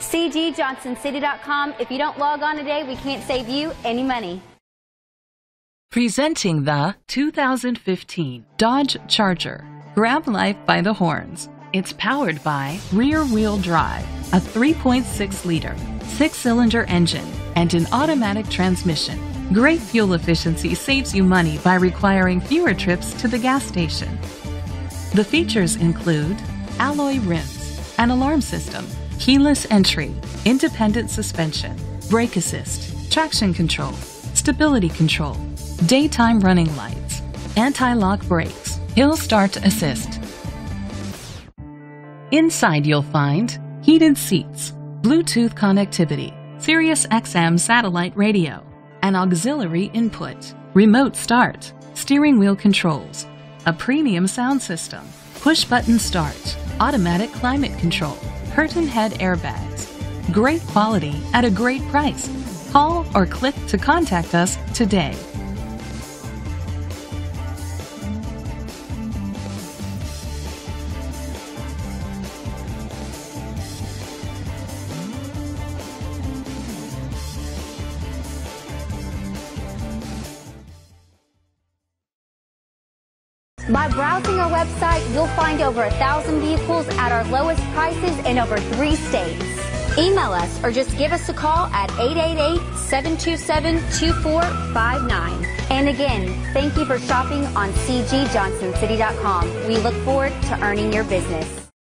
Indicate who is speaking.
Speaker 1: CGJohnsonCity.com. If you don't log on today, we can't save you any money.
Speaker 2: Presenting the 2015 Dodge Charger. Grab life by the horns. It's powered by rear wheel drive, a 3.6 liter, six cylinder engine, and an automatic transmission. Great fuel efficiency saves you money by requiring fewer trips to the gas station. The features include alloy rims, an alarm system, keyless entry, independent suspension, brake assist, traction control, stability control, daytime running lights, anti-lock brakes, hill start assist. Inside you'll find heated seats, Bluetooth connectivity, Sirius XM satellite radio, an auxiliary input, remote start, steering wheel controls, a premium sound system, push button start, automatic climate control, curtain head airbags. Great quality at a great price. Call or click to contact us today.
Speaker 1: By browsing our website, you'll find over a thousand vehicles at our lowest prices in over three states. Email us or just give us a call at 888-727-2459. And again, thank you for shopping on CGJohnsonCity.com. We look forward to earning your business.